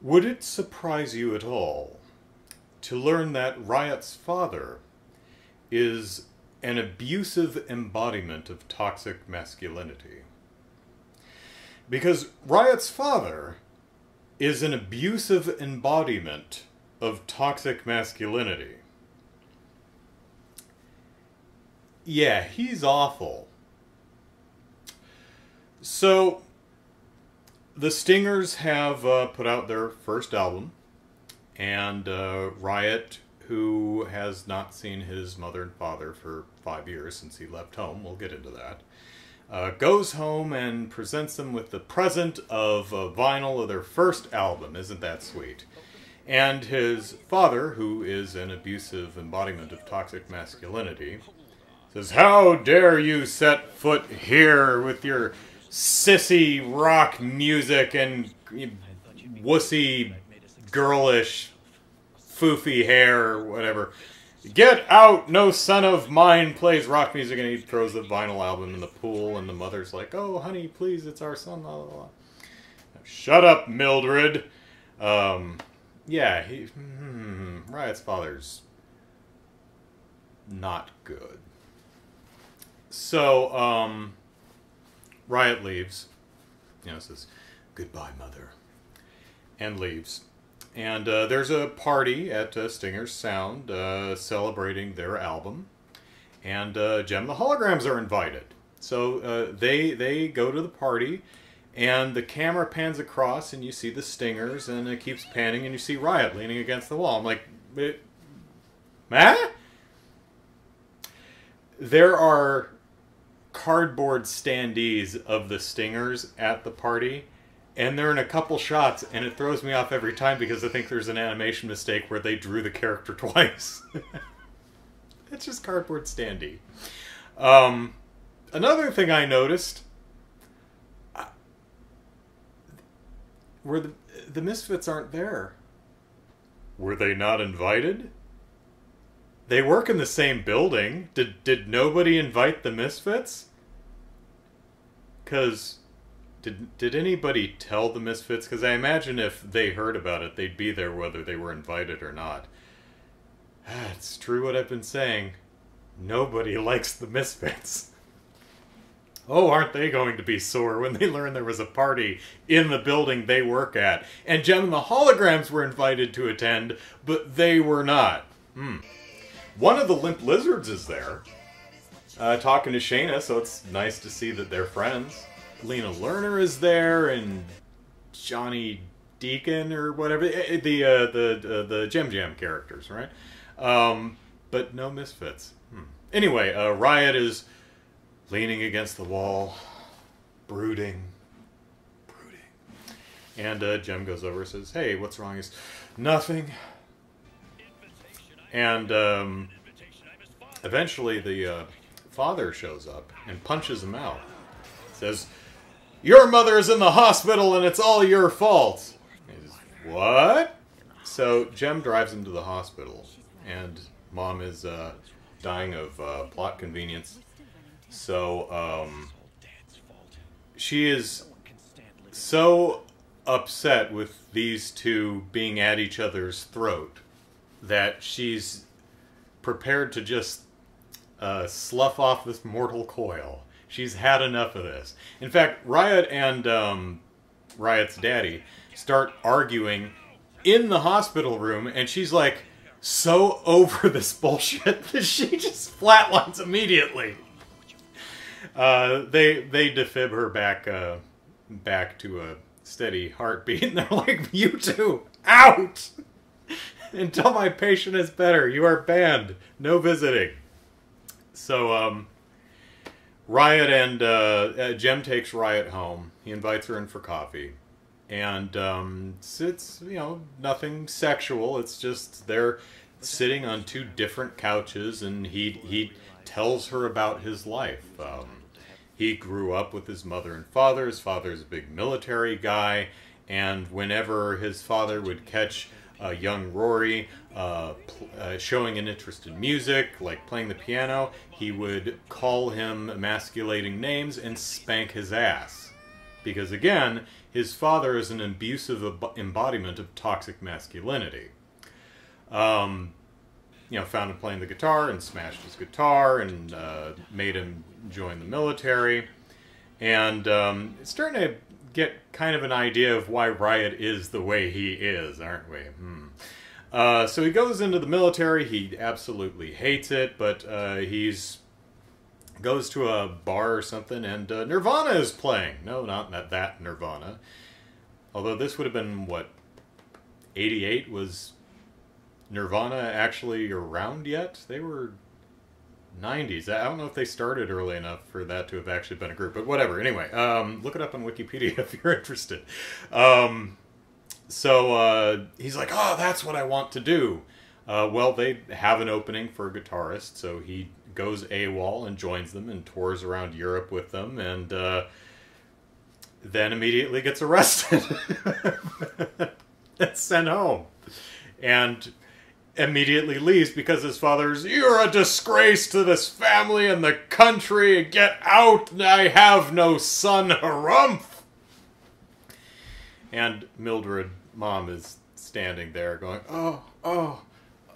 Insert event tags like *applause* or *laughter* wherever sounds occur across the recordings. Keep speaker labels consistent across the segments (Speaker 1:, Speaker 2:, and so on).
Speaker 1: Would it surprise you at all to learn that Riot's father is an abusive embodiment of toxic masculinity? Because Riot's father is an abusive embodiment of toxic masculinity. Yeah, he's awful. So, the Stingers have uh, put out their first album, and uh, Riot, who has not seen his mother and father for five years since he left home, we'll get into that, uh, goes home and presents them with the present of a vinyl of their first album. Isn't that sweet? And his father, who is an abusive embodiment of toxic masculinity, says, How dare you set foot here with your sissy rock music and wussy, girlish, foofy hair, or whatever. Get out! No son of mine plays rock music, and he throws the vinyl album in the pool, and the mother's like, "Oh, honey, please, it's our son." Blah, blah, blah. Shut up, Mildred. Um, yeah, he, hmm, Riot's father's not good. So, um, Riot leaves. You know, says, "Goodbye, mother," and leaves. And uh, there's a party at uh, Stinger's Sound uh, celebrating their album, and uh, Jem the Holograms are invited. So uh, they they go to the party, and the camera pans across, and you see the Stingers, and it keeps panning, and you see Riot leaning against the wall. I'm like, "Eh? There are cardboard standees of the Stingers at the party, and they're in a couple shots, and it throws me off every time because I think there's an animation mistake where they drew the character *laughs* twice. it's just cardboard standee. Um, another thing I noticed I- were the the Misfits aren't there. Were they not invited? They work in the same building. Did did nobody invite the Misfits? Cause did did anybody tell the Misfits? Because I imagine if they heard about it, they'd be there whether they were invited or not. *sighs* It's true what I've been saying. Nobody *laughs* likes the Misfits. Oh, aren't they going to be sore when they learn there was a party in the building they work at? And Jem and the Holograms were invited to attend, but they were not. Hmm. One of the Limp Lizards is there, uh, talking to Shana, so it's nice to see that they're friends. Lena Lerner is there, and Johnny Deacon or whatever eh, eh, the uh, the uh, the Jem Jam characters, right? Um, but no misfits. Hmm. Anyway, uh, Riot is leaning against the wall, brooding, brooding, and uh, Jem goes over and says, "Hey, what's wrong?" He's nothing. And um, eventually, the uh, father shows up and punches him out. Says, "Your mother is in the hospital, and it's all your fault." Says, what? So Jem drives him to the hospital, and mom is uh, dying of uh, plot convenience. So um, she is so upset with these two being at each other's throat that she's prepared to just uh, slough off this mortal coil. She's had enough of this. In fact, Riot and um, Riot's daddy start arguing in the hospital room, and she's like so over this bullshit *laughs* that she just flatlines immediately. Uh, they they defib her back uh, back to a steady heartbeat, and they're like, "You two, out!" *laughs* Until my patient is better, you are banned. No visiting. So, um, Riot and uh, uh, Jem takes Riot home. He invites her in for coffee, and um, it's, it's you know nothing sexual. It's just they're sitting on two different couches, and he he tells her about his life. Um, he grew up with his mother and father. His father's a big military guy, and whenever his father would catch uh, young Rory uh, uh, showing an interest in music, like playing the piano, he would call him emasculating names and spank his ass. Because again, his father is an abusive embodiment of toxic masculinity. Um, you know, found him playing the guitar and smashed his guitar and uh, made him join the military. And um, it's starting to get kind of an idea of why Riot is the way he is, aren't we? Hmm. Uh, so he goes into the military. He absolutely hates it, but uh, he's goes to a bar or something, and uh, Nirvana is playing. No, not that, that Nirvana. Although this would have been what, '88 was Nirvana actually around yet? They were 90s. I don't know if they started early enough for that to have actually been a group, but whatever. Anyway, um, look it up on Wikipedia *laughs* if you're interested. Um, so uh, he's like, oh, that's what I want to do. Uh, well, they have an opening for a guitarist, so he goes AWOL and joins them and tours around Europe with them, and uh, then immediately gets arrested *laughs* and sent home. And immediately leaves because his father's, You're a disgrace to this family and the country. Get out. I have no son. Harumph. And Mildred, mom, is standing there going, Oh, oh,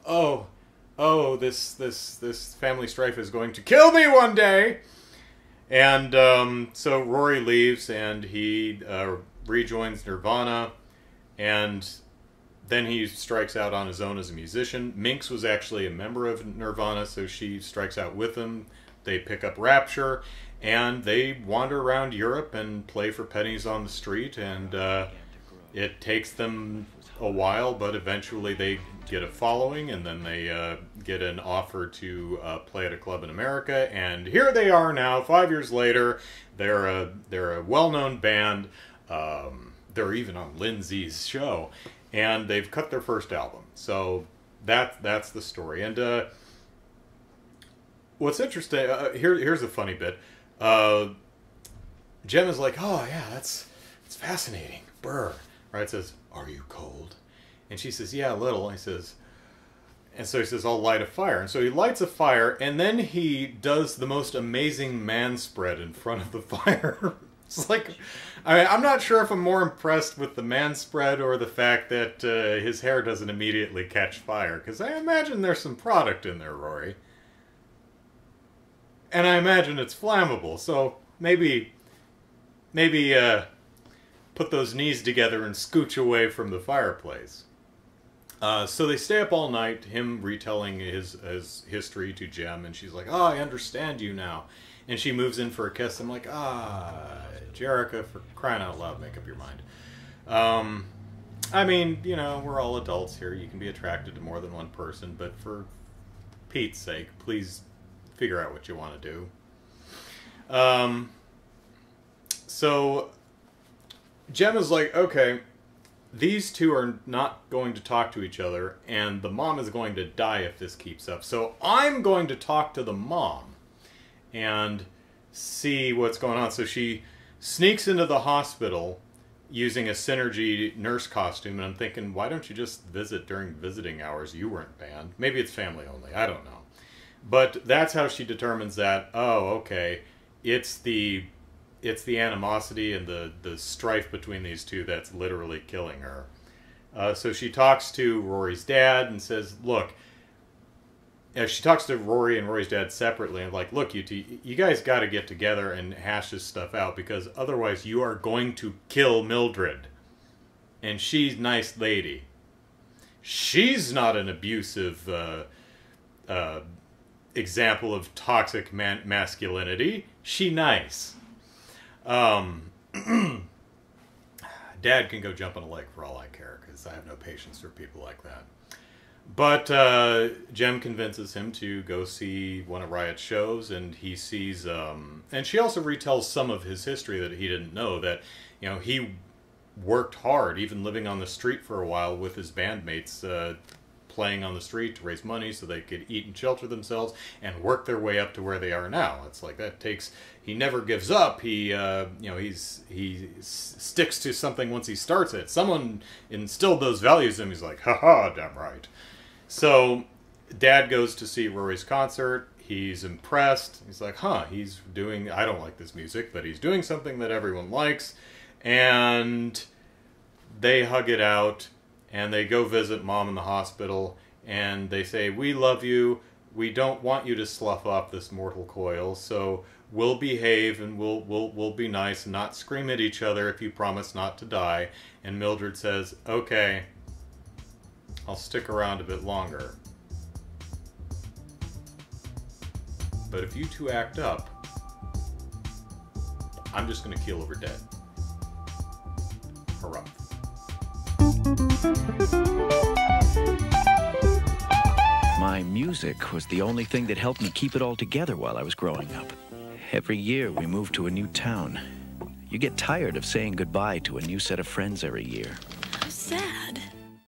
Speaker 1: oh, oh, this, this, this family strife is going to kill me one day. And um, so Rory leaves and he uh, rejoins Nirvana. And then he strikes out on his own as a musician. Minx was actually a member of Nirvana, so she strikes out with him. They pick up Rapture, and they wander around Europe and play for pennies on the street. And uh, it takes them a while, but eventually they get a following, and then they uh, get an offer to uh, play at a club in America. And here they are now, five years later. They're a they're a well-known band. Um, they're even on Lindsay's show, and they've cut their first album. So that that's the story. And uh, what's interesting uh, here here's a funny bit. Uh, Jem is like, oh yeah, that's it's fascinating. Brr. Right? Says, are you cold? And she says, yeah, a little. And he says, and so he says, I'll light a fire. And so he lights a fire, and then he does the most amazing man spread in front of the *laughs* fire. It's like, I mean, I'm not sure if I'm more impressed with the man spread or the fact that uh, his hair doesn't immediately catch fire, because I imagine there's some product in there, Rory. And I imagine it's flammable, so maybe, maybe, uh, put those knees together and scooch away from the fireplace. Uh, so they stay up all night, him retelling his, his history to Jem, and she's like, Oh, I understand you now. And she moves in for a kiss. I'm like, Ah, Jerrica, for crying out loud, make up your mind. Um, I mean, you know, we're all adults here. You can be attracted to more than one person, but for Pete's sake, please figure out what you want to do. Um, so Gemma's like, okay, these two are not going to talk to each other, and the mom is going to die if this keeps up. So I'm going to talk to the mom and see what's going on. So she sneaks into the hospital using a Synergy nurse costume, and I'm thinking, why don't you just visit during visiting hours? You weren't banned. Maybe it's family only. I don't know. But that's how she determines that, oh, okay, it's the it's the animosity and the, the strife between these two that's literally killing her. Uh, so she talks to Rory's dad and says, "Look." Uh, she talks to Rory and Rory's dad separately and like, "Look, you t- you guys got to get together and hash this stuff out because otherwise you are going to kill Mildred, and she's nice lady. She's not an abusive uh, uh, example of toxic man- masculinity. She nice." Um, *clears throat* Dad can go jump on a lake for all I care because I have no patience for people like that. But uh, Jem convinces him to go see one of Riot's shows, and he sees. Um, and she also retells some of his history that he didn't know. That you know he worked hard, even living on the street for a while with his bandmates, uh, playing on the street to raise money so they could eat and shelter themselves and work their way up to where they are now. It's like that takes. He never gives up. He, uh, you know, he's he sticks to something once he starts it. Someone instilled those values in him. He's like, haha, damn right. So, Dad goes to see Rory's concert. He's impressed. He's like, huh, he's doing, I don't like this music, but he's doing something that everyone likes. And they hug it out and they go visit mom in the hospital and they say, We love you. We don't want you to slough off this mortal coil, so we'll behave and we'll we'll we'll be nice and not scream at each other if you promise not to die. And Mildred says, Okay, I'll stick around a bit longer. But if you two act up, I'm just gonna keel over dead. Hurrah.
Speaker 2: My music was the only thing that helped me keep it all together while I was growing up. Every year we moved to a new town. You get tired of saying goodbye to a new set of friends every year.